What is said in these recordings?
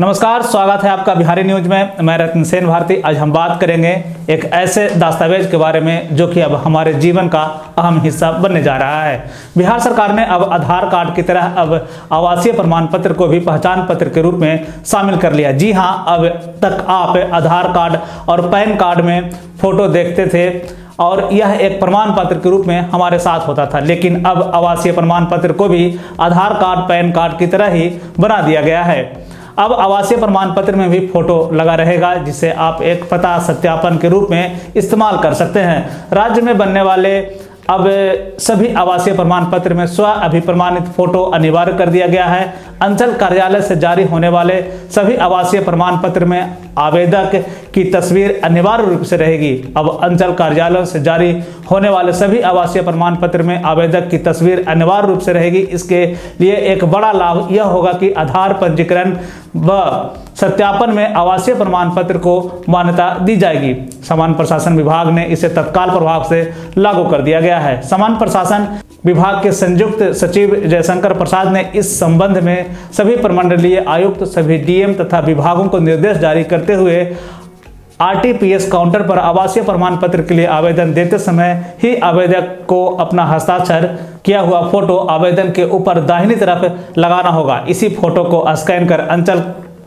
नमस्कार, स्वागत है आपका बिहारी न्यूज़ में। मैं रतन सेन भारती। आज हम बात करेंगे एक ऐसे दस्तावेज़ के बारे में जो कि अब हमारे जीवन का अहम हिस्सा बनने जा रहा है। बिहार सरकार ने अब आधार कार्ड की तरह अब आवासीय प्रमाण पत्र को भी पहचान पत्र के रूप में शामिल कर लिया। जी हाँ अब तक आप आधार कार्ड और पैन कार्ड में फ़ोटो देखते थे और यह एक प्रमाण पत्र के रूप में हमारे साथ होता था। लेकिन अब आवासीय प्रमाण पत्र को भी आधार कार्ड, पैन कार्ड की तरह ही बना दिया गया है। अब आवासीय प्रमाण पत्र में भी फ़ोटो लगा रहेगा, जिसे आप एक पता सत्यापन के रूप में इस्तेमाल कर सकते हैं। राज्य में बनने वाले अब सभी आवासीय प्रमाण पत्र में स्व अभिप्रमाणित फ़ोटो अनिवार्य कर दिया गया है। अंचल कार्यालय से जारी होने वाले सभी आवासीय प्रमाण पत्र में आवेदक की तस्वीर अनिवार्य रूप से रहेगी। अब अंचल कार्यालयों से जारी होने वाले सभी आवासीय प्रमाण पत्र में आवेदक की तस्वीर अनिवार्य रूप से रहेगी। इसके लिए एक बड़ा लाभ यह होगा कि आधार पंजीकरण व सत्यापन में आवासीय प्रमाण पत्र को मान्यता दी जाएगी। समान प्रशासन विभाग ने इसे तत्काल प्रभाव से लागू कर दिया गया है। समान प्रशासन विभाग के संयुक्त सचिव जयशंकर प्रसाद ने इस संबंध में सभी प्रमंडलीय आयुक्त, सभी डीएम तथा विभागों को निर्देश जारी करते हुए आरटीपीएस काउंटर पर आवासीय प्रमाण पत्र के लिए आवेदन देते समय ही आवेदक को अपना हस्ताक्षर किया हुआ फ़ोटो आवेदन के ऊपर दाहिनी तरफ़ लगाना होगा। इसी फ़ोटो को स्कैन कर अंचल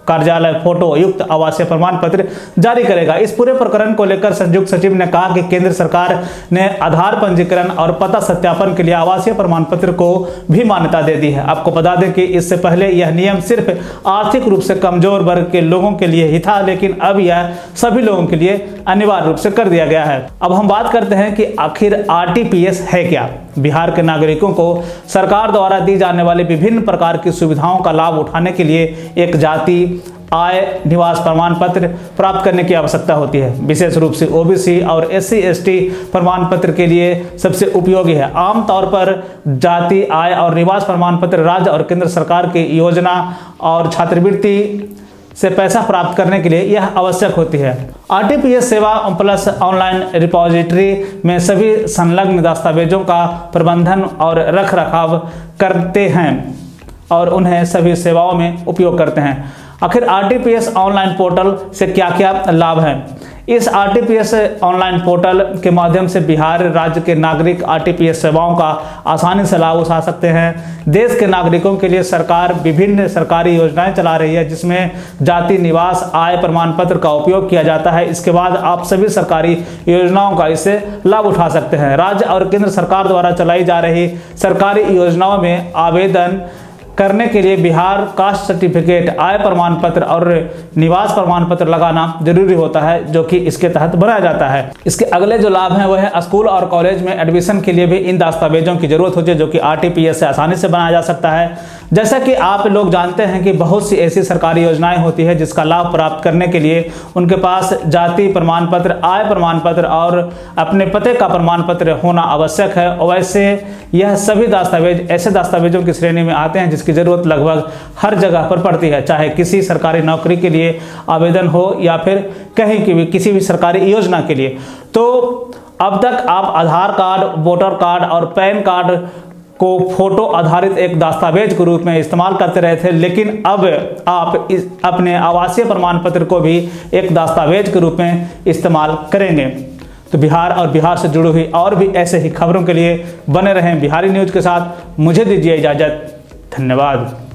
कार्यालय फ़ोटो युक्त आवासीय प्रमाण पत्र जारी करेगा। इस पूरे प्रकरण को लेकर संयुक्त सचिव ने कहा कि केंद्र सरकार ने आधार पंजीकरण और पता सत्यापन के लिए आवासीय प्रमाण पत्र को भी मान्यता दे दी है। आपको बता दें कि इससे पहले यह नियम सिर्फ़ आर्थिक रूप से कमज़ोर वर्ग के लोगों के लिए ही था, लेकिन अब यह सभी लोगों के लिए अनिवार्य रूप से कर दिया गया है। अब हम बात करते हैं कि आखिर आरटीपीएस है क्या। बिहार के नागरिकों को सरकार द्वारा दी जाने वाली विभिन्न प्रकार की सुविधाओं का लाभ उठाने के लिए एक जाति, आय, निवास प्रमाण पत्र प्राप्त करने की आवश्यकता होती है। विशेष रूप से ओबीसी और एस सी प्रमाण पत्र के लिए सबसे उपयोगी है। आमतौर पर जाति, आय और निवास प्रमाण पत्र राज्य और केंद्र सरकार की योजना और छात्रवृत्ति से पैसा प्राप्त करने के लिए यह आवश्यक होती है। आरटीपीएस सेवा प्लस ऑनलाइन रिपोजिटरी में सभी संलग्न दस्तावेजों का प्रबंधन और रख रखाव करते हैं और उन्हें सभी सेवाओं में उपयोग करते हैं। आखिर आरटीपीएस ऑनलाइन पोर्टल से क्या क्या लाभ है? इस आरटीपीएस ऑनलाइन पोर्टल के माध्यम से बिहार राज्य के नागरिक आरटीपीएस सेवाओं का आसानी से लाभ उठा सकते हैं। देश के नागरिकों के लिए सरकार विभिन्न सरकारी योजनाएँ चला रही है, जिसमें जाति निवास, आय प्रमाण पत्र का उपयोग किया जाता है। इसके बाद आप सभी सरकारी योजनाओं का इससे लाभ उठा सकते हैं। राज्य और केंद्र सरकार द्वारा चलाई जा रही सरकारी योजनाओं में आवेदन करने के लिए बिहार कास्ट सर्टिफिकेट आय प्रमाण पत्र और निवास प्रमाण पत्र लगाना ज़रूरी होता है, जो कि इसके तहत बनाया जाता है। इसके अगले जो लाभ हैं, वह है स्कूल और कॉलेज में एडमिशन के लिए भी इन दस्तावेजों की ज़रूरत होती है, जो कि आरटीपीएस से आसानी से बनाया जा सकता है। जैसा कि आप लोग जानते हैं कि बहुत सी ऐसी सरकारी योजनाएँ होती है जिसका लाभ प्राप्त करने के लिए उनके पास जाति प्रमाण पत्र आय प्रमाण पत्र और अपने पते का प्रमाण पत्र होना आवश्यक है। और वैसे यह सभी दस्तावेज़, ऐसे दस्तावेजों की श्रेणी में आते हैं जिसकी ज़रूरत लगभग हर जगह पर पड़ती है, चाहे किसी सरकारी नौकरी के लिए आवेदन हो या फिर कहीं की भी, किसी भी सरकारी योजना के लिए। तो अब तक आप आधार कार्ड, वोटर कार्ड और पैन कार्ड को फ़ोटो आधारित एक दस्तावेज़ के रूप में इस्तेमाल करते रहे थे, लेकिन अब आप इस, अपने आवासीय प्रमाण पत्र को भी एक दस्तावेज़ के रूप में इस्तेमाल करेंगे। तो बिहार और बिहार से जुड़ी हुई और भी ऐसे ही खबरों के लिए बने रहें बिहारी न्यूज़ के साथ। मुझे दीजिए इजाज़त। धन्यवाद।